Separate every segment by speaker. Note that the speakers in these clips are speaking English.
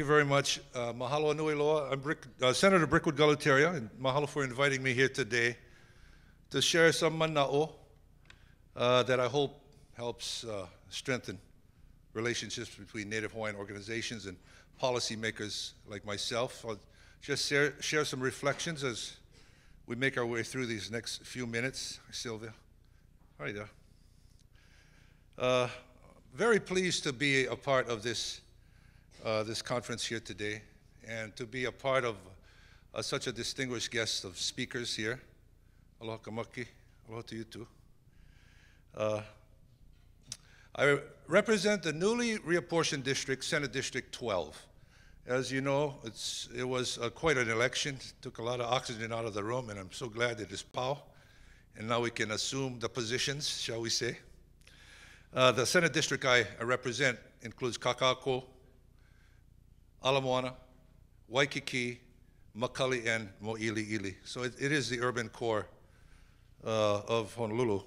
Speaker 1: you very much. Uh, mahalo nui loa. I'm Brick, uh, Senator Brickwood Galuteria, and mahalo for inviting me here today to share some mana'o uh, that I hope helps uh, strengthen relationships between Native Hawaiian organizations and policymakers like myself. I'll just share, share some reflections as we make our way through these next few minutes. Sylvia. Hi there. Uh, very pleased to be a part of this, uh, this conference here today and to be a part of uh, such a distinguished guest of speakers here. Aloha kamaki. Aloha to you too. Uh, I represent the newly reapportioned district, Senate District 12. As you know, it's it was uh, quite an election. It took a lot of oxygen out of the room, and I'm so glad it is pau. And now we can assume the positions, shall we say. Uh, the Senate district I represent includes Kaka'ako, Ala Moana, Waikiki, McCully, and Mo'iliili. So it, it is the urban core uh, of Honolulu.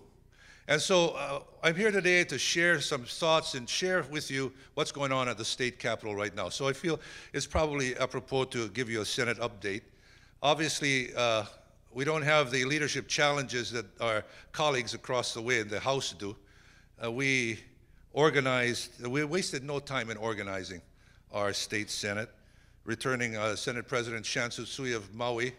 Speaker 1: And so uh, I'm here today to share some thoughts and share with you what's going on at the state capitol right now. So I feel it's probably apropos to give you a Senate update. Obviously, uh, we don't have the leadership challenges that our colleagues across the way in the House do. Uh, we organized, we wasted no time in organizing our state Senate, returning uh, Senate President Shan Tsutsui of Maui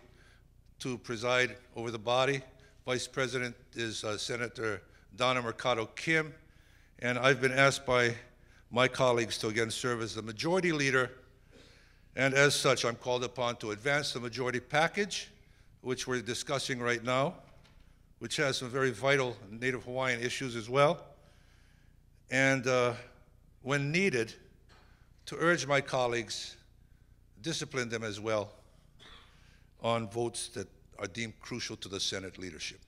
Speaker 1: to preside over the body. Vice President is uh, Senator Donna Mercado Kim, and I've been asked by my colleagues to again serve as the majority leader, and as such, I'm called upon to advance the majority package, which we're discussing right now, which has some very vital Native Hawaiian issues as well, and uh, when needed, to urge my colleagues, discipline them as well on votes that are deemed crucial to the Senate leadership.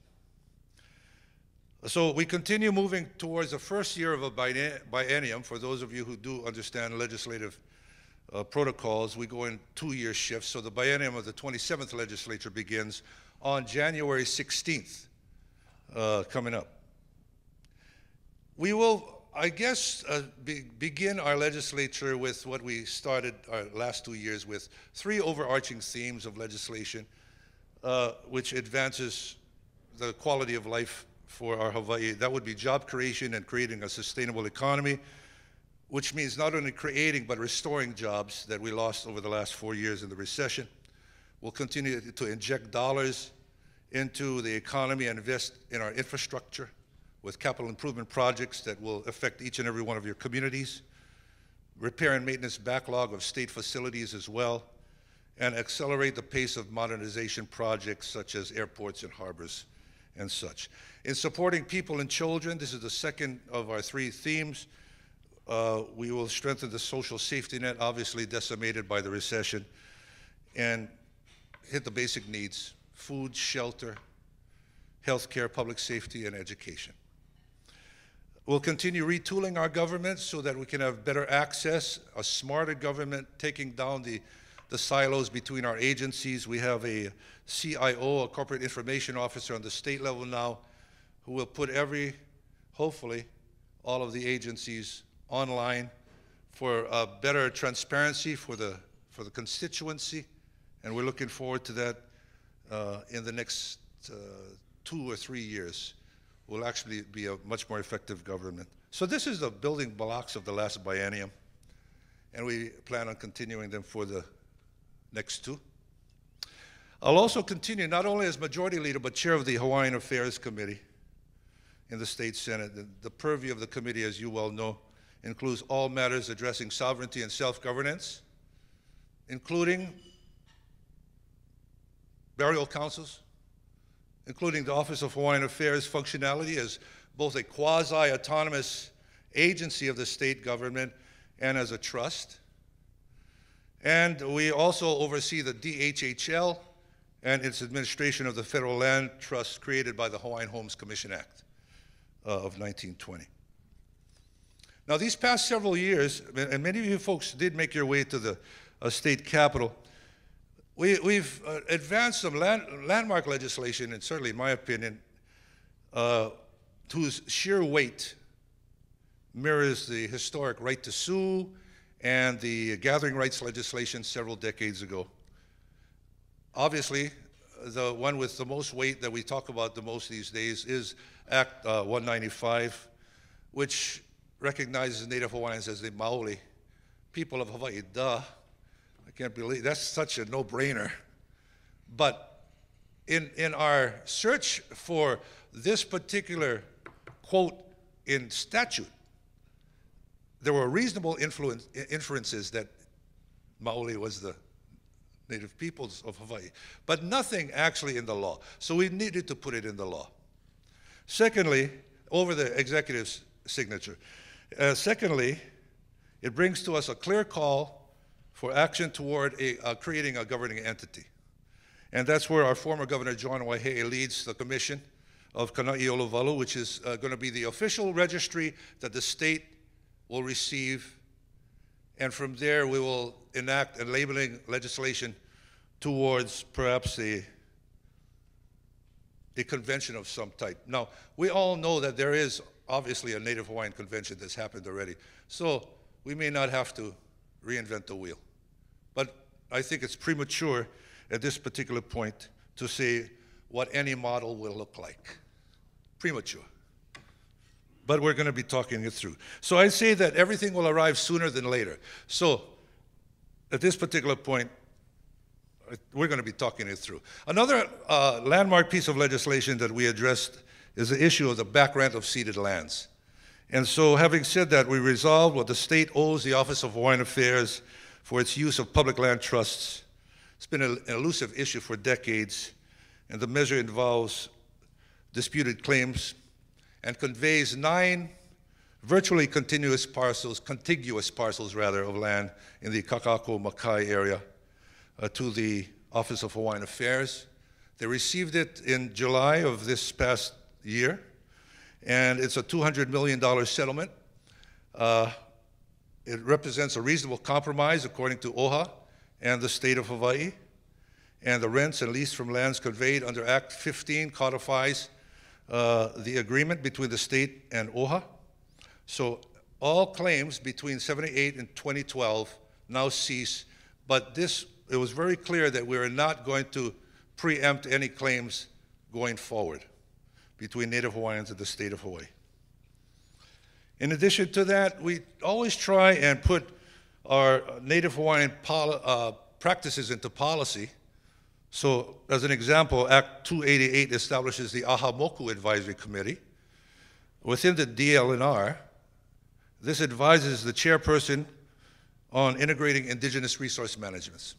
Speaker 1: So we continue moving towards the first year of a biennium. For those of you who do understand legislative uh, protocols, we go in two-year shifts. So the biennium of the 27th legislature begins on January 16th, uh, coming up. We will, I guess, uh, be, begin our legislature with what we started our last two years with, three overarching themes of legislation, uh, which advances the quality of life for our Hawaii. That would be job creation and creating a sustainable economy, which means not only creating but restoring jobs that we lost over the last four years in the recession. We'll continue to inject dollars into the economy and invest in our infrastructure with capital improvement projects that will affect each and every one of your communities, repair and maintenance backlog of state facilities as well, and accelerate the pace of modernization projects such as airports and harbors and such. In supporting people and children, this is the second of our three themes. Uh, we will strengthen the social safety net, obviously decimated by the recession, and hit the basic needs food, shelter, health care, public safety, and education. We'll continue retooling our government so that we can have better access, a smarter government, taking down the the silos between our agencies. We have a CIO, a corporate information officer on the state level now, who will put every, hopefully, all of the agencies online for uh, better transparency for the, for the constituency. And we're looking forward to that uh, in the next uh, two or three years. Will actually be a much more effective government. So this is the building blocks of the last biennium, and we plan on continuing them for the Next two. I'll also continue not only as majority leader, but chair of the Hawaiian Affairs Committee in the state senate. The, the purview of the committee, as you well know, includes all matters addressing sovereignty and self-governance, including burial councils, including the Office of Hawaiian Affairs functionality as both a quasi-autonomous agency of the state government and as a trust, and we also oversee the DHHL and its administration of the federal land trust created by the Hawaiian Homes Commission Act uh, of 1920. Now, these past several years, and many of you folks did make your way to the uh, state capitol, we, have uh, advanced some land, landmark legislation, and certainly, in my opinion, uh, whose sheer weight mirrors the historic right to sue and the gathering rights legislation several decades ago. Obviously, the one with the most weight that we talk about the most these days is Act uh, 195, which recognizes Native Hawaiians as the Maoli, people of Hawaii. Duh. I can't believe that's such a no brainer. But in, in our search for this particular quote in statute, there were reasonable inferences that Maoli was the native peoples of Hawaii, but nothing actually in the law. So we needed to put it in the law. Secondly, over the executive's signature. Uh, secondly, it brings to us a clear call for action toward a, uh, creating a governing entity. And that's where our former Governor John Waihee leads the commission of Kana'iolowalu, which is uh, going to be the official registry that the state will receive. And from there, we will enact a labeling legislation towards perhaps a, a convention of some type. Now, we all know that there is obviously a Native Hawaiian convention that's happened already. So we may not have to reinvent the wheel. But I think it's premature at this particular point to say what any model will look like. Premature. But we're going to be talking it through. So I say that everything will arrive sooner than later. So at this particular point, we're going to be talking it through. Another uh, landmark piece of legislation that we addressed is the issue of the back rent of ceded lands. And so, having said that, we resolved what the state owes the Office of Hawaiian Affairs for its use of public land trusts. It's been an elusive issue for decades, and the measure involves disputed claims and conveys nine virtually continuous parcels, contiguous parcels rather, of land in the Kaka'ako Makai area uh, to the Office of Hawaiian Affairs. They received it in July of this past year, and it's a $200 million settlement. Uh, it represents a reasonable compromise according to OHA and the state of Hawaii. And the rents and lease from lands conveyed under Act 15 codifies uh, the agreement between the state and OHA. So all claims between 78 and 2012 now cease, but this, it was very clear that we are not going to preempt any claims going forward between Native Hawaiians and the state of Hawaii. In addition to that, we always try and put our Native Hawaiian uh, practices into policy. So, as an example, Act 288 establishes the Aha Moku Advisory Committee. Within the DLNR, this advises the chairperson on integrating indigenous resource management.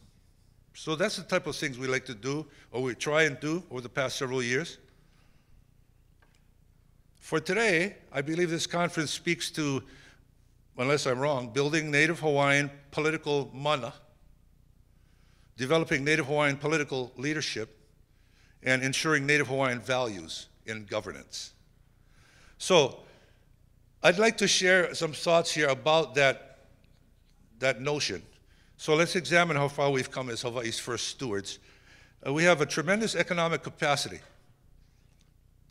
Speaker 1: So that's the type of things we like to do, or we try and do over the past several years. For today, I believe this conference speaks to, unless I'm wrong, building Native Hawaiian political mana, developing Native Hawaiian political leadership, and ensuring Native Hawaiian values in governance. So, I'd like to share some thoughts here about that, that notion. So let's examine how far we've come as Hawaii's first stewards. Uh, we have a tremendous economic capacity.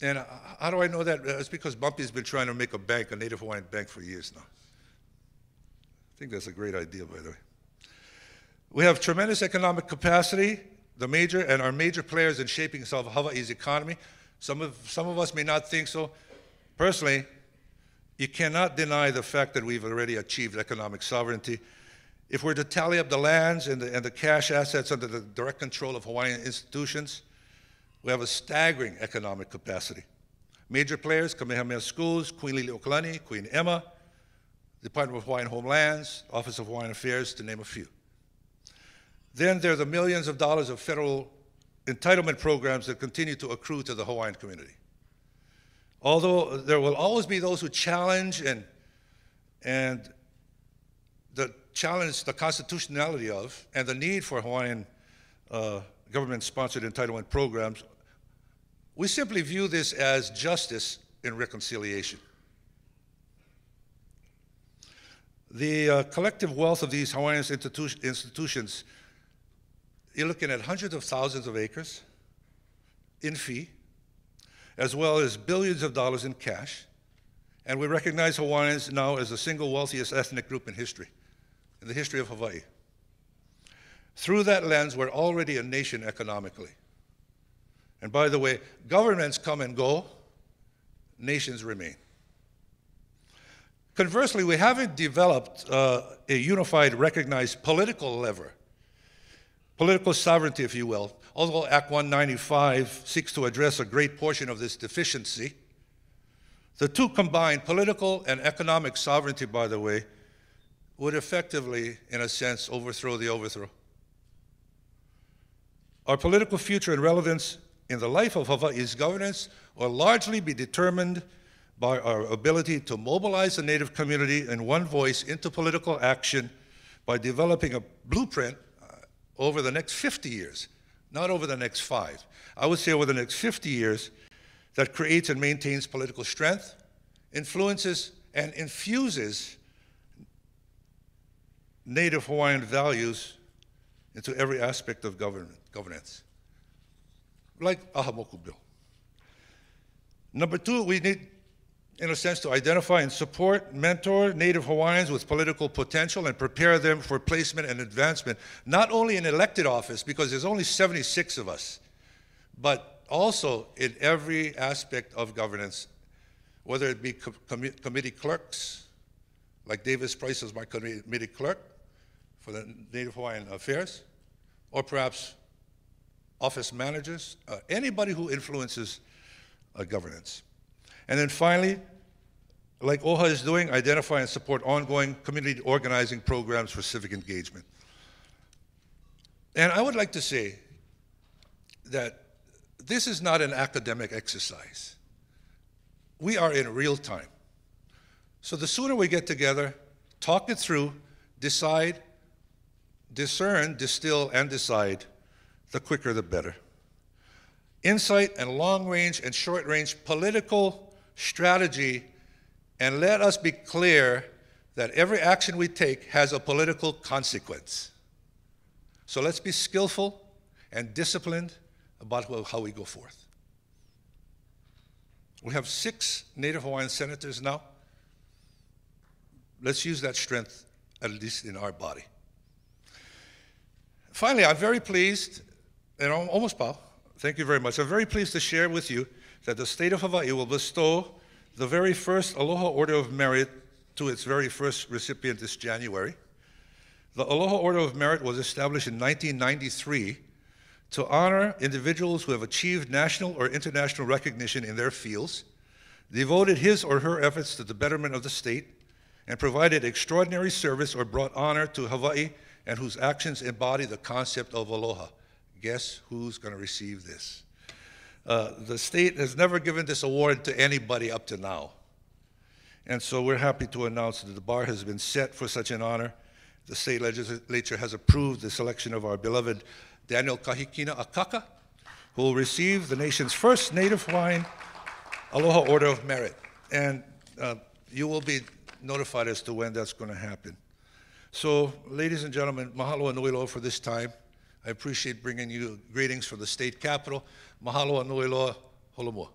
Speaker 1: And how do I know that? It's because Bumpy's been trying to make a bank, a Native Hawaiian bank, for years now. I think that's a great idea, by the way. We have tremendous economic capacity, the major and our major players in shaping Hawaii's economy. Some of, some of us may not think so. Personally, you cannot deny the fact that we've already achieved economic sovereignty. If we're to tally up the lands and the, and the cash assets under the direct control of Hawaiian institutions, we have a staggering economic capacity. Major players, Kamehameha Schools, Queen Liliuokalani, Queen Emma, Department of Hawaiian Homelands, Office of Hawaiian Affairs, to name a few. Then there are the millions of dollars of federal entitlement programs that continue to accrue to the Hawaiian community. Although there will always be those who challenge and, and the challenge the constitutionality of and the need for Hawaiian uh, government-sponsored entitlement programs, we simply view this as justice and reconciliation. The uh, collective wealth of these Hawaiian institu institutions, you're looking at hundreds of thousands of acres in fee, as well as billions of dollars in cash. And we recognize Hawaiians now as the single wealthiest ethnic group in history. in the history of Hawaii. Through that lens, we're already a nation economically. And by the way, governments come and go, nations remain. Conversely, we haven't developed uh, a unified, recognized political lever, political sovereignty, if you will. Although Act 195 seeks to address a great portion of this deficiency, the two combined, political and economic sovereignty, by the way, would effectively, in a sense, overthrow the overthrow. Our political future and relevance in the life of Hawaii's governance will largely be determined by our ability to mobilize the Native community in one voice into political action by developing a blueprint uh, over the next 50 years, not over the next five. I would say over the next 50 years that creates and maintains political strength, influences, and infuses Native Hawaiian values into every aspect of governance, like Ahamoku Bill. Number two, we need, in a sense, to identify and support, mentor Native Hawaiians with political potential and prepare them for placement and advancement, not only in elected office, because there's only 76 of us, but also in every aspect of governance, whether it be com committee clerks, like Davis Price is my committee clerk, for the Native Hawaiian Affairs, or perhaps office managers, uh, anybody who influences uh, governance. And then finally, like OHA is doing, identify and support ongoing community organizing programs for civic engagement. And I would like to say that this is not an academic exercise. We are in real time. So the sooner we get together, talk it through, decide, discern, distill, and decide, the quicker the better. Insight and long range and short range political strategy, and let us be clear that every action we take has a political consequence. So let's be skillful and disciplined about how we go forth. We have six Native Hawaiian senators now. Let's use that strength, at least in our body. Finally, I'm very pleased, and almost Paul, thank you very much. I'm very pleased to share with you that the state of Hawaii will bestow the very first Aloha Order of Merit to its very first recipient this January. The Aloha Order of Merit was established in 1993 to honor individuals who have achieved national or international recognition in their fields, devoted his or her efforts to the betterment of the state, and provided extraordinary service or brought honor to Hawaii and whose actions embody the concept of aloha. Guess who's going to receive this? Uh, the state has never given this award to anybody up to now. And so we're happy to announce that the bar has been set for such an honor. The state legislature has approved the selection of our beloved Daniel Kahikina Akaka, who will receive the nation's first Native Hawaiian Aloha Order of Merit. And uh, you will be notified as to when that's going to happen. So, ladies and gentlemen, mahalo and loa for this time. I appreciate bringing you greetings from the state capital. Mahalo nui loa, holomua.